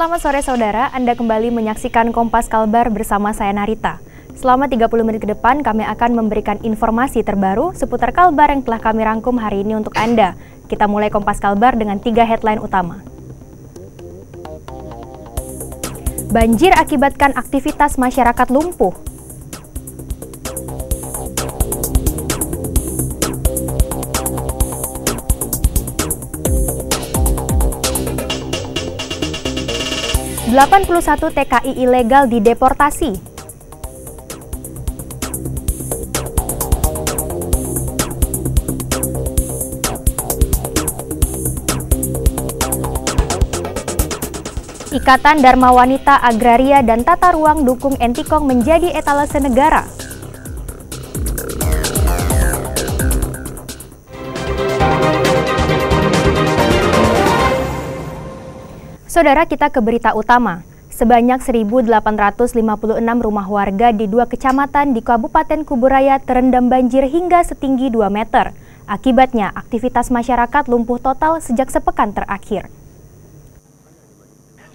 Selamat sore saudara, Anda kembali menyaksikan Kompas Kalbar bersama saya Narita. Selama 30 menit ke depan kami akan memberikan informasi terbaru seputar Kalbar yang telah kami rangkum hari ini untuk Anda. Kita mulai Kompas Kalbar dengan tiga headline utama. Banjir akibatkan aktivitas masyarakat lumpuh. Delapan puluh satu TKI ilegal dideportasi. Ikatan Dharma Wanita Agraria dan Tata Ruang dukung Entikong menjadi etalase negara. Saudara kita ke berita utama. Sebanyak 1.856 rumah warga di dua kecamatan di Kabupaten Kuburaya terendam banjir hingga setinggi 2 meter. Akibatnya, aktivitas masyarakat lumpuh total sejak sepekan terakhir.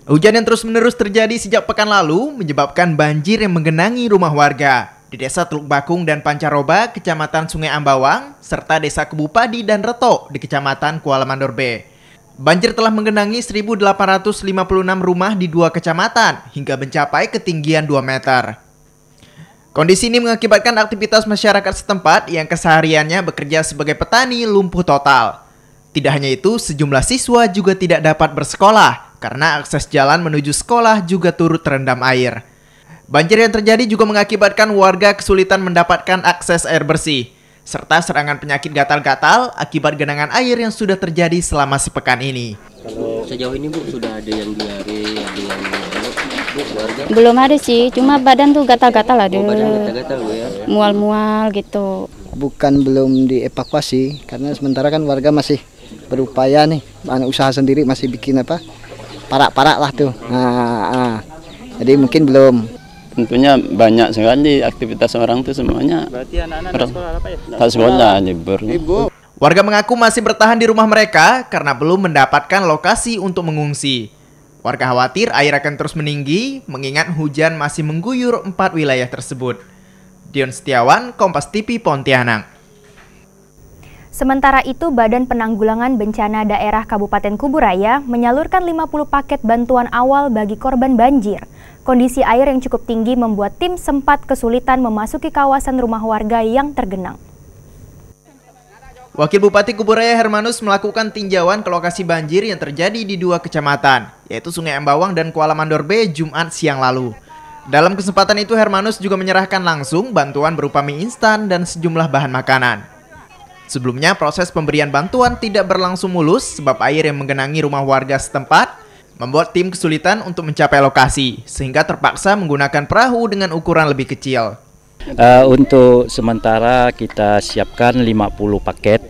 Hujan yang terus-menerus terjadi sejak pekan lalu menyebabkan banjir yang menggenangi rumah warga di Desa Teluk Bakung dan Pancaroba, Kecamatan Sungai Ambawang, serta Desa Kebupadi dan Reto di Kecamatan Kuala Mandor B. Banjir telah menggenangi 1.856 rumah di dua kecamatan hingga mencapai ketinggian 2 meter. Kondisi ini mengakibatkan aktivitas masyarakat setempat yang kesehariannya bekerja sebagai petani lumpuh total. Tidak hanya itu, sejumlah siswa juga tidak dapat bersekolah karena akses jalan menuju sekolah juga turut terendam air. Banjir yang terjadi juga mengakibatkan warga kesulitan mendapatkan akses air bersih, serta serangan penyakit gatal-gatal akibat genangan air yang sudah terjadi selama sepekan ini. Kalau sejauh ini Bu sudah ada yang diare, ada yang? Belum ada sih, cuma badan tuh gatal-gatal ada. Oh, badan gatal-gatal ya. Mual-mual gitu. bukan belum dievakuasi karena sementara kan warga masih berupaya nih anak usaha sendiri masih bikin apa parak-parak lah tuh nah, ah. jadi mungkin belum tentunya banyak sekali aktivitas orang itu semuanya. Berarti anak-anak sekolah apa ya? Tak sekolah, libur. Warga mengaku masih bertahan di rumah mereka karena belum mendapatkan lokasi untuk mengungsi. Warga khawatir air akan terus meninggi mengingat hujan masih mengguyur empat wilayah tersebut. Dion Setiawan, Kompas TV Pontianak. Sementara itu, Badan Penanggulangan Bencana Daerah Kabupaten Kuburaya menyalurkan 50 paket bantuan awal bagi korban banjir. Kondisi air yang cukup tinggi membuat tim sempat kesulitan memasuki kawasan rumah warga yang tergenang. Wakil Bupati Kuburaya Hermanus melakukan tinjauan ke lokasi banjir yang terjadi di dua kecamatan, yaitu Sungai Embawang dan Kuala Mandor B Jumat siang lalu. Dalam kesempatan itu Hermanus juga menyerahkan langsung bantuan berupa mie instan dan sejumlah bahan makanan. Sebelumnya proses pemberian bantuan tidak berlangsung mulus sebab air yang menggenangi rumah warga setempat membuat tim kesulitan untuk mencapai lokasi sehingga terpaksa menggunakan perahu dengan ukuran lebih kecil. Uh, untuk sementara kita siapkan 50 paket.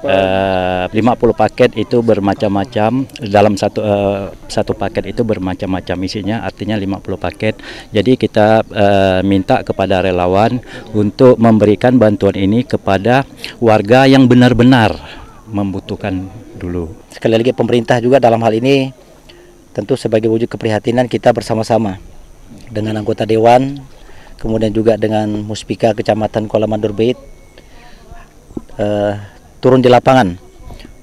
Uh, 50 paket itu bermacam-macam dalam satu uh, satu paket itu bermacam-macam isinya artinya 50 paket. Jadi kita uh, minta kepada relawan untuk memberikan bantuan ini kepada warga yang benar-benar membutuhkan dulu. Sekali lagi pemerintah juga dalam hal ini tentu sebagai wujud keprihatinan kita bersama-sama dengan anggota dewan kemudian juga dengan Muspika Kecamatan Kuala Mandur Bait uh, turun di lapangan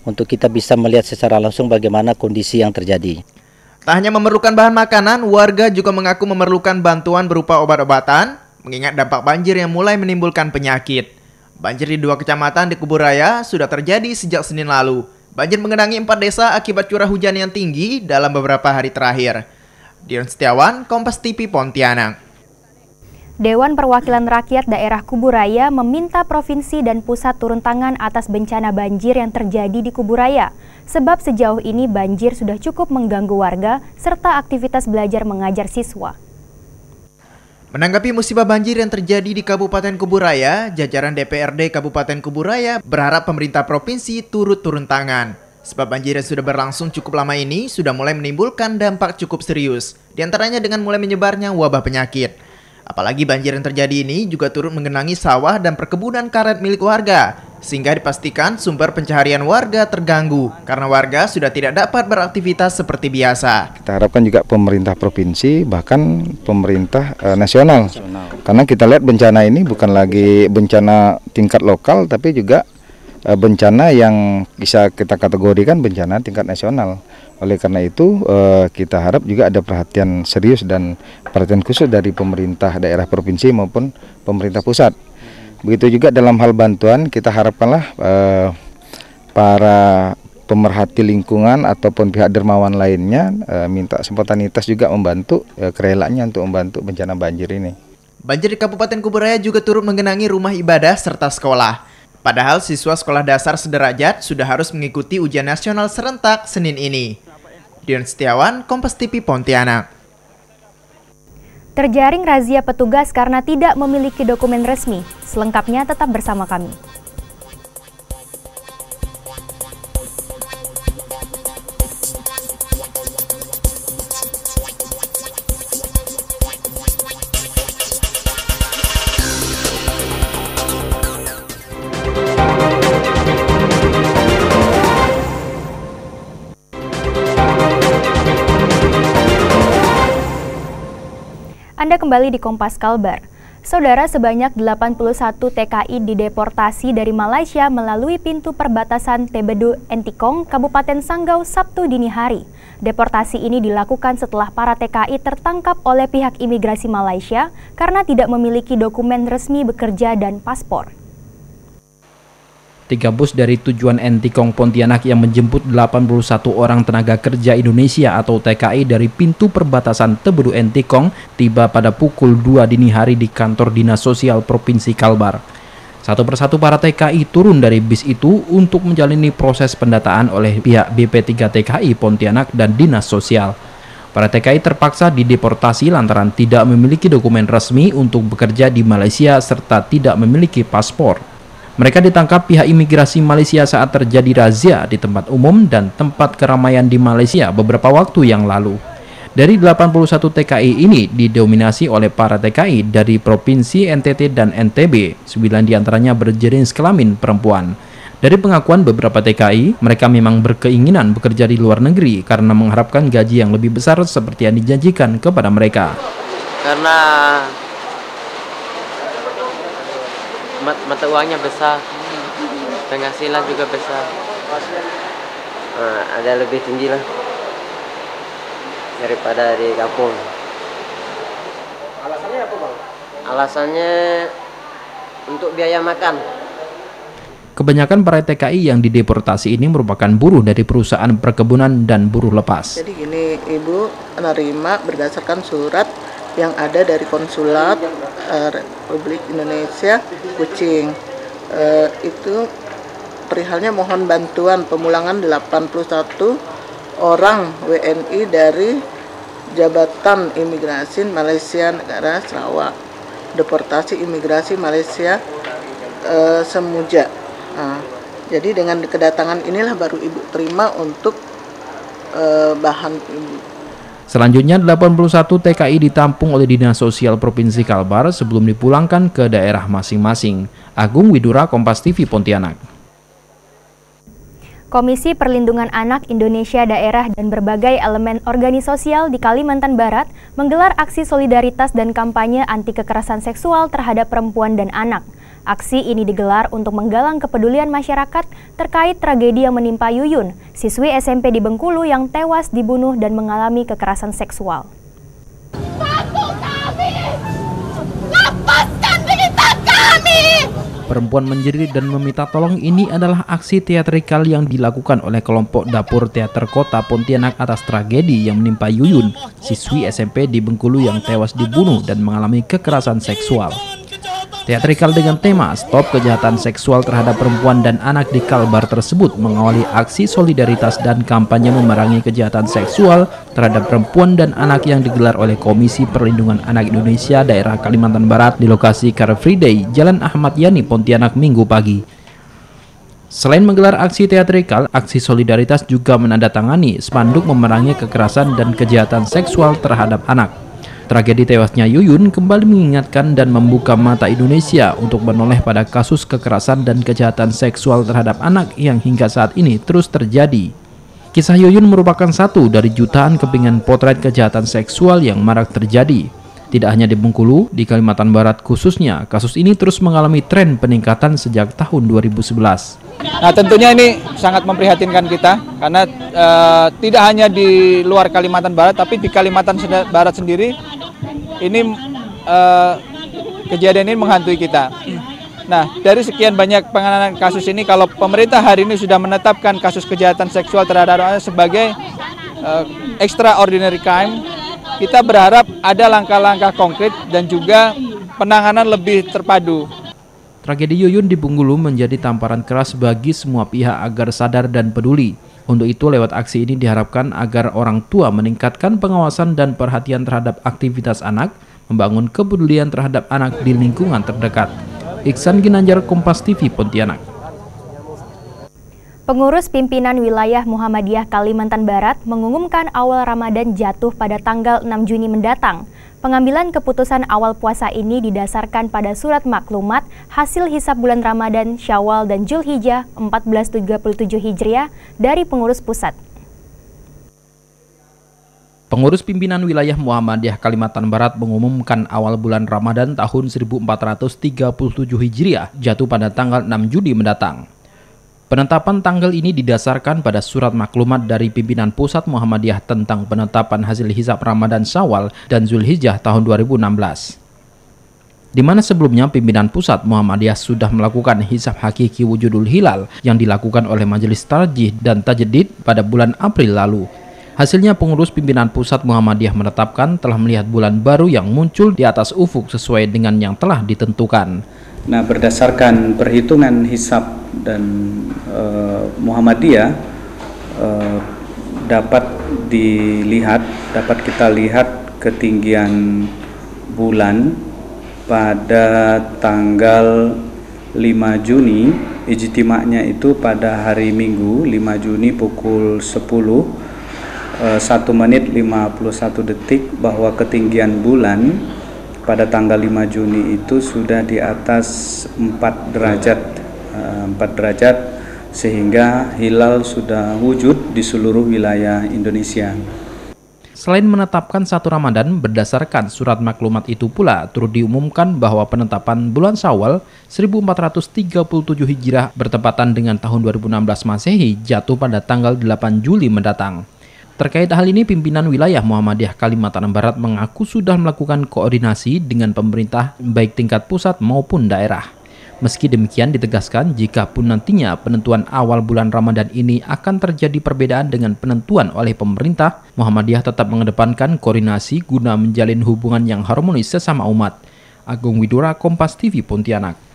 untuk kita bisa melihat secara langsung bagaimana kondisi yang terjadi. Tak hanya memerlukan bahan makanan, warga juga mengaku memerlukan bantuan berupa obat-obatan, mengingat dampak banjir yang mulai menimbulkan penyakit. Banjir di dua kecamatan di Kuburaya sudah terjadi sejak Senin lalu. Banjir mengenangi empat desa akibat curah hujan yang tinggi dalam beberapa hari terakhir. Dion Setiawan, Kompas TV Pontianak. Dewan Perwakilan Rakyat Daerah Kuburaya meminta provinsi dan pusat turun tangan atas bencana banjir yang terjadi di Kuburaya. Sebab sejauh ini banjir sudah cukup mengganggu warga serta aktivitas belajar mengajar siswa. Menanggapi musibah banjir yang terjadi di Kabupaten Kuburaya, jajaran DPRD Kabupaten Kuburaya berharap pemerintah provinsi turut turun tangan. Sebab banjir yang sudah berlangsung cukup lama ini sudah mulai menimbulkan dampak cukup serius, di antaranya dengan mulai menyebarnya wabah penyakit. Apalagi banjir yang terjadi ini juga turut menggenangi sawah dan perkebunan karet milik warga sehingga dipastikan sumber pencaharian warga terganggu karena warga sudah tidak dapat beraktivitas seperti biasa. Kita harapkan juga pemerintah provinsi bahkan pemerintah uh, nasional. Karena kita lihat bencana ini bukan lagi bencana tingkat lokal tapi juga uh, bencana yang bisa kita kategorikan bencana tingkat nasional. Oleh karena itu uh, kita harap juga ada perhatian serius dan perhatian khusus dari pemerintah daerah provinsi maupun pemerintah pusat Begitu juga dalam hal bantuan kita harapkanlah eh, para pemerhati lingkungan ataupun pihak dermawan lainnya eh, minta spontanitas juga membantu eh, kerelaannya untuk membantu bencana banjir ini. Banjir di Kabupaten Kuburaya juga turut menggenangi rumah ibadah serta sekolah. Padahal siswa sekolah dasar sederajat sudah harus mengikuti ujian nasional serentak Senin ini. Dion Setiawan, Kompas TV Pontianak. Terjaring razia petugas karena tidak memiliki dokumen resmi. Selengkapnya tetap bersama kami. Anda kembali di Kompas Kalbar. Saudara sebanyak 81 TKI dideportasi dari Malaysia melalui pintu perbatasan Tebedu Entikong, Kabupaten Sanggau, Sabtu dini hari. Deportasi ini dilakukan setelah para TKI tertangkap oleh pihak imigrasi Malaysia karena tidak memiliki dokumen resmi bekerja dan paspor. Tiga bus dari tujuan Entikong Pontianak yang menjemput 81 orang tenaga kerja Indonesia atau TKI dari pintu perbatasan Tebedu Entikong tiba pada pukul 2 dini hari di kantor Dinas Sosial Provinsi Kalbar. Satu persatu para TKI turun dari bis itu untuk menjalani proses pendataan oleh pihak BP3 TKI Pontianak dan Dinas Sosial. Para TKI terpaksa dideportasi lantaran tidak memiliki dokumen resmi untuk bekerja di Malaysia serta tidak memiliki paspor. Mereka ditangkap pihak imigrasi Malaysia saat terjadi razia di tempat umum dan tempat keramaian di Malaysia beberapa waktu yang lalu. Dari 81 TKI ini didominasi oleh para TKI dari Provinsi NTT dan NTB, 9 di antaranya berjenis kelamin perempuan. Dari pengakuan beberapa TKI, mereka memang berkeinginan bekerja di luar negeri karena mengharapkan gaji yang lebih besar seperti yang dijanjikan kepada mereka. Karena mata uangnya besar. Penghasilan juga besar. Nah, ada lebih tinggi lah. Daripada di kampung. Alasannya apa bang? Alasannya untuk biaya makan. Kebanyakan para TKI yang dideportasi ini merupakan buruh dari perusahaan perkebunan dan buruh lepas. Jadi gini, Ibu menerima berdasarkan surat yang ada dari konsulat uh, Republik Indonesia Kucing. Uh, itu perihalnya mohon bantuan pemulangan 81 orang WNI dari Jabatan Imigrasi Malaysia Negara Sarawak. Deportasi imigrasi Malaysia uh, Semuja. Nah, jadi dengan kedatangan inilah baru ibu terima untuk uh, bahan ibu Selanjutnya 81 TKI ditampung oleh Dinas Sosial Provinsi Kalbar sebelum dipulangkan ke daerah masing-masing. Agung Widura Kompas TV Pontianak. Komisi Perlindungan Anak Indonesia Daerah dan berbagai elemen organisasi sosial di Kalimantan Barat menggelar aksi solidaritas dan kampanye anti kekerasan seksual terhadap perempuan dan anak. Aksi ini digelar untuk menggalang kepedulian masyarakat terkait tragedi yang menimpa Yuyun, siswi SMP di Bengkulu yang tewas dibunuh dan mengalami kekerasan seksual. kami! Lepaskan berita kami! Perempuan menjerit dan meminta tolong ini adalah aksi teatrikal yang dilakukan oleh kelompok dapur teater kota Pontianak atas tragedi yang menimpa Yuyun, siswi SMP di Bengkulu yang tewas dibunuh dan mengalami kekerasan seksual. Teatrikal dengan tema Stop Kejahatan Seksual Terhadap Perempuan dan Anak di Kalbar tersebut mengawali aksi solidaritas dan kampanye memerangi kejahatan seksual terhadap perempuan dan anak yang digelar oleh Komisi Perlindungan Anak Indonesia daerah Kalimantan Barat di lokasi Car Free Day, Jalan Ahmad Yani, Pontianak, Minggu pagi. Selain menggelar aksi teatrikal, aksi solidaritas juga menandatangani spanduk memerangi kekerasan dan kejahatan seksual terhadap anak. Tragedi tewasnya Yuyun kembali mengingatkan dan membuka mata Indonesia untuk menoleh pada kasus kekerasan dan kejahatan seksual terhadap anak yang hingga saat ini terus terjadi. Kisah Yuyun merupakan satu dari jutaan kepingan potret kejahatan seksual yang marak terjadi. Tidak hanya di Bengkulu, di Kalimantan Barat khususnya, kasus ini terus mengalami tren peningkatan sejak tahun 2011. Nah tentunya ini sangat memprihatinkan kita karena uh, tidak hanya di luar Kalimantan Barat tapi di Kalimantan Barat sendiri ini uh, kejadian ini menghantui kita. Nah, dari sekian banyak penanganan kasus ini, kalau pemerintah hari ini sudah menetapkan kasus kejahatan seksual terhadap anak sebagai uh, extraordinary crime, kita berharap ada langkah-langkah konkret dan juga penanganan lebih terpadu. Tragedi Yuyun di Bungulu menjadi tamparan keras bagi semua pihak agar sadar dan peduli. Untuk itu, lewat aksi ini diharapkan agar orang tua meningkatkan pengawasan dan perhatian terhadap aktivitas anak, membangun kepedulian terhadap anak di lingkungan terdekat. Iksan Ginanjar, Kompas TV, Pontianak. Pengurus pimpinan wilayah Muhammadiyah Kalimantan Barat mengumumkan awal Ramadan jatuh pada tanggal 6 Juni mendatang. Pengambilan keputusan awal puasa ini didasarkan pada surat maklumat hasil hisap bulan Ramadan, Syawal, dan Julhijjah 1437 Hijriah dari pengurus pusat. Pengurus pimpinan wilayah Muhammadiyah Kalimantan Barat mengumumkan awal bulan Ramadan tahun 1437 Hijriah jatuh pada tanggal 6 Juni mendatang. Penetapan tanggal ini didasarkan pada surat maklumat dari pimpinan pusat Muhammadiyah tentang penetapan hasil hisap Ramadan Syawal dan Zulhijjah tahun 2016. Di mana sebelumnya pimpinan pusat Muhammadiyah sudah melakukan hisap hakiki wujudul hilal yang dilakukan oleh Majelis Tarjih dan Tajdid pada bulan April lalu. Hasilnya pengurus pimpinan pusat Muhammadiyah menetapkan telah melihat bulan baru yang muncul di atas ufuk sesuai dengan yang telah ditentukan. Nah, berdasarkan perhitungan hisap dan uh, Muhammadiyah uh, dapat dilihat, dapat kita lihat ketinggian bulan pada tanggal 5 Juni, ijtima'nya itu pada hari Minggu 5 Juni pukul 10 1 menit 51 detik bahwa ketinggian bulan pada tanggal 5 Juni itu sudah di atas 4 derajat 4 eh, derajat sehingga hilal sudah wujud di seluruh wilayah Indonesia. Selain menetapkan satu Ramadan, berdasarkan surat maklumat itu pula turut diumumkan bahwa penetapan bulan Syawal 1437 Hijrah bertepatan dengan tahun 2016 Masehi jatuh pada tanggal 8 Juli mendatang. Terkait hal ini, pimpinan wilayah Muhammadiyah Kalimantan Barat mengaku sudah melakukan koordinasi dengan pemerintah baik tingkat pusat maupun daerah. Meski demikian ditegaskan jika pun nantinya penentuan awal bulan Ramadan ini akan terjadi perbedaan dengan penentuan oleh pemerintah, Muhammadiyah tetap mengedepankan koordinasi guna menjalin hubungan yang harmonis sesama umat. Agung Widura, Kompas TV, Pontianak.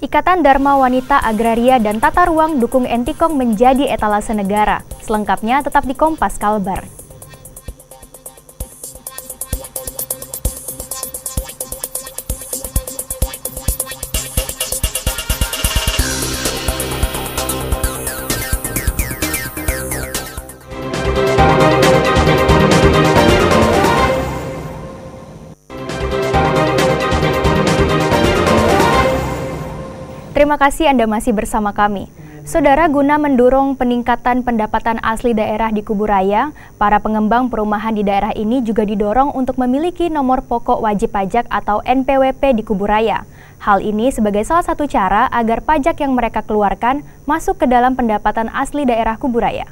Ikatan Dharma Wanita Agraria dan Tata Ruang dukung Entikong menjadi etalase negara. Selengkapnya tetap di Kompas Kalbar. Terima kasih Anda masih bersama kami. Saudara, guna mendorong peningkatan pendapatan asli daerah di Kuburaya, para pengembang perumahan di daerah ini juga didorong untuk memiliki nomor pokok wajib pajak atau NPWP di Kuburaya. Hal ini sebagai salah satu cara agar pajak yang mereka keluarkan masuk ke dalam pendapatan asli daerah Kuburaya.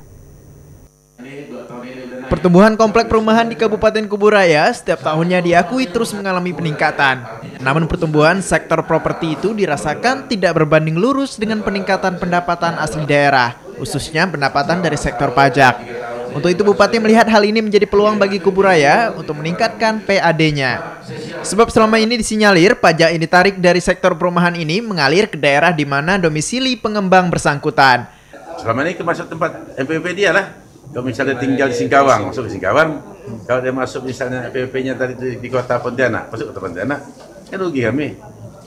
Pertumbuhan komplek perumahan di Kabupaten Kuburaya setiap tahunnya diakui terus mengalami peningkatan. Namun pertumbuhan sektor properti itu dirasakan tidak berbanding lurus dengan peningkatan pendapatan asli daerah, khususnya pendapatan dari sektor pajak. Untuk itu Bupati melihat hal ini menjadi peluang bagi Kuburaya untuk meningkatkan PAD-nya. Sebab selama ini disinyalir pajak yang ditarik dari sektor perumahan ini mengalir ke daerah di mana domisili pengembang bersangkutan. Selama ini ke masuk tempat MPP dia lah kalau misalnya tinggal di Singkawang, masuk ke Singkawang. Kalau dia masuk misalnya PPP-nya tadi di, di kota Pontianak, masuk kota Pontianak, kan rugi kami.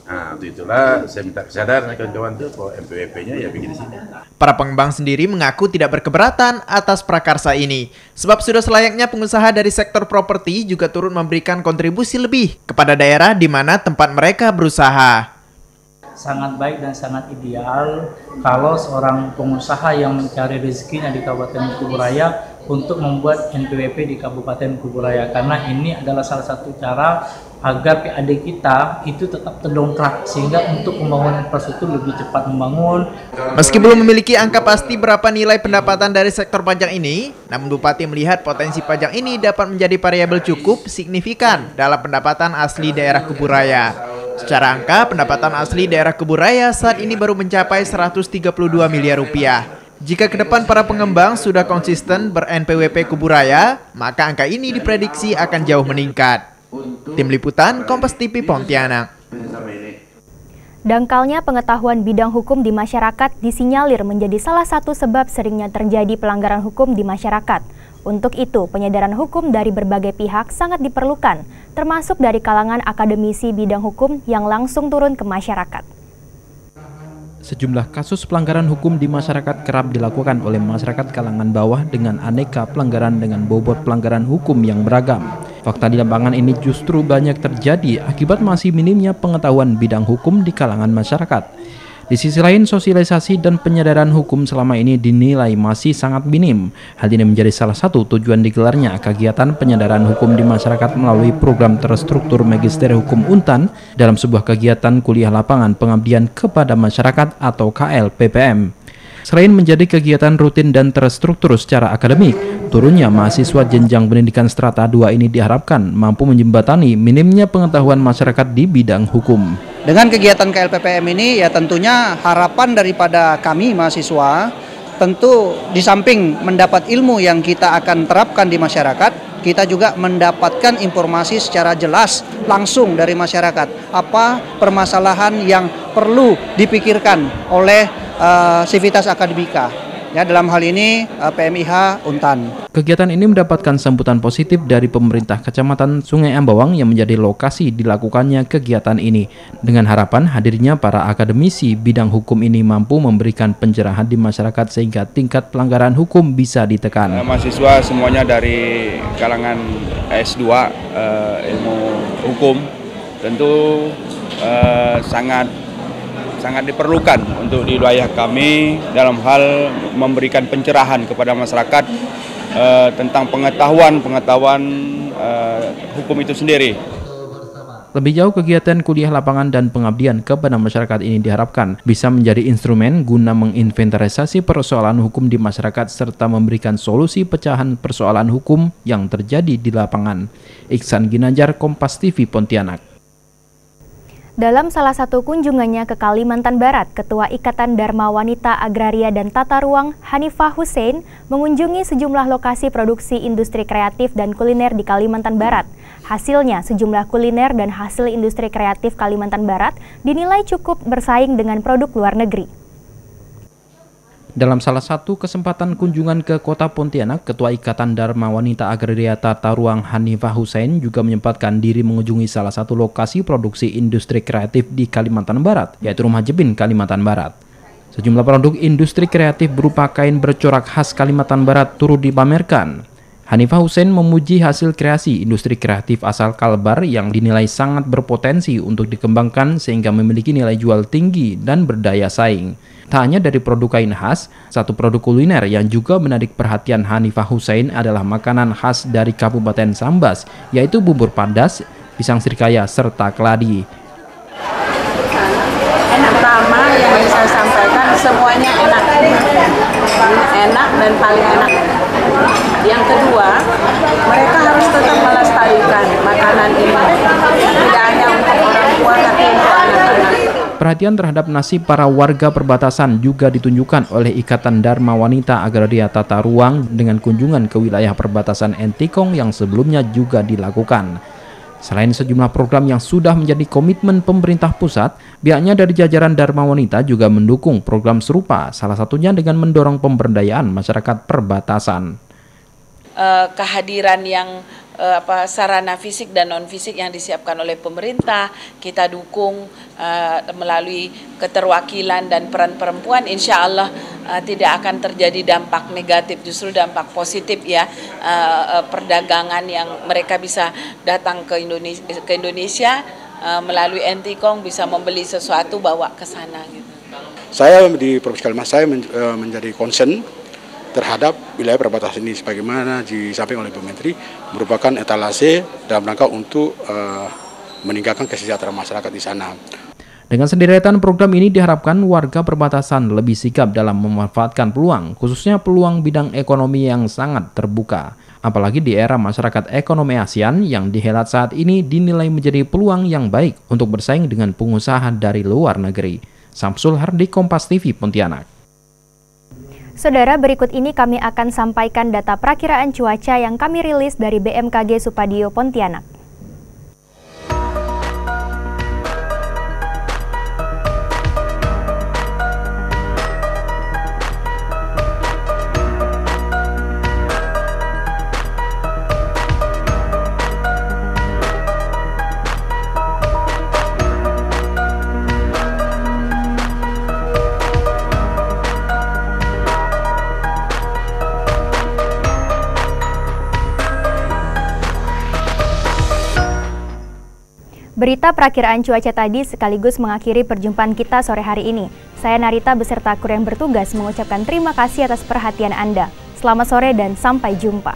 Nah, untuk itulah saya minta kesadaran kawan-kawan tuh bahwa MPWP-nya ya bikin di sini. Para pengembang sendiri mengaku tidak berkeberatan atas prakarsa ini. Sebab sudah selayaknya pengusaha dari sektor properti juga turut memberikan kontribusi lebih kepada daerah di mana tempat mereka berusaha. Sangat baik dan sangat ideal kalau seorang pengusaha yang mencari rezekinya di Kabupaten Kuburaya untuk membuat NPWP di Kabupaten Kuburaya karena ini adalah salah satu cara agar PAD kita itu tetap terdongkrak sehingga untuk pembangunan infrastruktur lebih cepat membangun. Meski belum memiliki angka pasti berapa nilai pendapatan dari sektor pajak ini, namun Bupati melihat potensi pajak ini dapat menjadi variabel cukup signifikan dalam pendapatan asli daerah Kuburaya. Secara angka, pendapatan asli daerah Kuburaya saat ini baru mencapai 132 miliar rupiah. Jika ke depan para pengembang sudah konsisten ber-NPWP Kuburaya, maka angka ini diprediksi akan jauh meningkat. Tim Liputan Kompas TV Pontianak. Dangkalnya pengetahuan bidang hukum di masyarakat disinyalir menjadi salah satu sebab seringnya terjadi pelanggaran hukum di masyarakat. Untuk itu, penyadaran hukum dari berbagai pihak sangat diperlukan, termasuk dari kalangan akademisi bidang hukum yang langsung turun ke masyarakat. Sejumlah kasus pelanggaran hukum di masyarakat kerap dilakukan oleh masyarakat kalangan bawah dengan aneka pelanggaran dengan bobot pelanggaran hukum yang beragam. Fakta di lapangan ini justru banyak terjadi akibat masih minimnya pengetahuan bidang hukum di kalangan masyarakat. Di sisi lain, sosialisasi dan penyadaran hukum selama ini dinilai masih sangat minim. Hal ini menjadi salah satu tujuan digelarnya kegiatan penyadaran hukum di masyarakat melalui program terstruktur Magister Hukum Untan dalam sebuah kegiatan kuliah lapangan pengabdian kepada masyarakat atau KLPPM. Selain menjadi kegiatan rutin dan terstruktur secara akademik, turunnya mahasiswa jenjang pendidikan strata 2 ini diharapkan mampu menjembatani minimnya pengetahuan masyarakat di bidang hukum. Dengan kegiatan KLPPM ini ya tentunya harapan daripada kami mahasiswa tentu di samping mendapat ilmu yang kita akan terapkan di masyarakat, kita juga mendapatkan informasi secara jelas langsung dari masyarakat. Apa permasalahan yang perlu dipikirkan oleh uh, Sivitas Akademika Ya, dalam hal ini PMIH Untan. Kegiatan ini mendapatkan sambutan positif dari pemerintah Kecamatan Sungai Ambawang yang menjadi lokasi dilakukannya kegiatan ini. Dengan harapan hadirnya para akademisi bidang hukum ini mampu memberikan pencerahan di masyarakat sehingga tingkat pelanggaran hukum bisa ditekan. Uh, mahasiswa semuanya dari kalangan S2 uh, ilmu hukum tentu uh, sangat sangat diperlukan untuk di wilayah kami dalam hal memberikan pencerahan kepada masyarakat uh, tentang pengetahuan-pengetahuan uh, hukum itu sendiri. Lebih jauh kegiatan kuliah lapangan dan pengabdian kepada masyarakat ini diharapkan bisa menjadi instrumen guna menginventarisasi persoalan hukum di masyarakat serta memberikan solusi pecahan persoalan hukum yang terjadi di lapangan. Iksan Ginanjar, Kompas TV, Pontianak. Dalam salah satu kunjungannya ke Kalimantan Barat, Ketua Ikatan Dharma Wanita Agraria dan Tata Ruang Hanifah Hussein mengunjungi sejumlah lokasi produksi industri kreatif dan kuliner di Kalimantan Barat. Hasilnya, sejumlah kuliner dan hasil industri kreatif Kalimantan Barat dinilai cukup bersaing dengan produk luar negeri. Dalam salah satu kesempatan kunjungan ke kota Pontianak, Ketua Ikatan Dharma Wanita Agraria Tata Ruang Hanifah Hussein juga menyempatkan diri mengunjungi salah satu lokasi produksi industri kreatif di Kalimantan Barat, yaitu Rumah Jebin, Kalimantan Barat. Sejumlah produk industri kreatif berupa kain bercorak khas Kalimantan Barat turut dipamerkan. Hanifah Hussein memuji hasil kreasi industri kreatif asal Kalbar yang dinilai sangat berpotensi untuk dikembangkan sehingga memiliki nilai jual tinggi dan berdaya saing. Tak hanya dari produk kain khas, satu produk kuliner yang juga menarik perhatian Hanifah Hussein adalah makanan khas dari Kabupaten Sambas, yaitu bubur padas, pisang sirkaya, serta keladi. Enak pertama yang saya sampaikan semuanya enak, enak dan paling enak. Yang kedua, mereka harus tetap melestarikan makanan ini, tidak hanya untuk orang tua tapi untuk anak-anak. Perhatian terhadap nasib para warga perbatasan juga ditunjukkan oleh Ikatan Dharma Wanita Agraria Tata Ruang dengan kunjungan ke wilayah perbatasan Entikong yang sebelumnya juga dilakukan. Selain sejumlah program yang sudah menjadi komitmen pemerintah pusat, pihaknya dari jajaran Dharma Wanita juga mendukung program serupa, salah satunya dengan mendorong pemberdayaan masyarakat perbatasan. Uh, kehadiran yang uh, apa sarana fisik dan non fisik yang disiapkan oleh pemerintah kita dukung uh, melalui keterwakilan dan peran perempuan insya Allah uh, tidak akan terjadi dampak negatif justru dampak positif ya uh, perdagangan yang mereka bisa datang ke Indonesia ke Indonesia uh, melalui Entikong bisa membeli sesuatu bawa ke sana gitu. Saya di Provinsi Kalimantan saya menjadi concern terhadap wilayah perbatasan ini sebagaimana disampaikan oleh Bu Menteri merupakan etalase dalam rangka untuk uh, meningkatkan kesejahteraan masyarakat di sana. Dengan sederetan program ini diharapkan warga perbatasan lebih sigap dalam memanfaatkan peluang, khususnya peluang bidang ekonomi yang sangat terbuka. Apalagi di era masyarakat ekonomi ASEAN yang dihelat saat ini dinilai menjadi peluang yang baik untuk bersaing dengan pengusaha dari luar negeri. Samsul Hardi Kompas TV Pontianak. Saudara, berikut ini kami akan sampaikan data perakiraan cuaca yang kami rilis dari BMKG Supadio Pontianak. Berita perakiraan cuaca tadi sekaligus mengakhiri perjumpaan kita sore hari ini. Saya Narita beserta kru yang bertugas mengucapkan terima kasih atas perhatian Anda. Selamat sore dan sampai jumpa.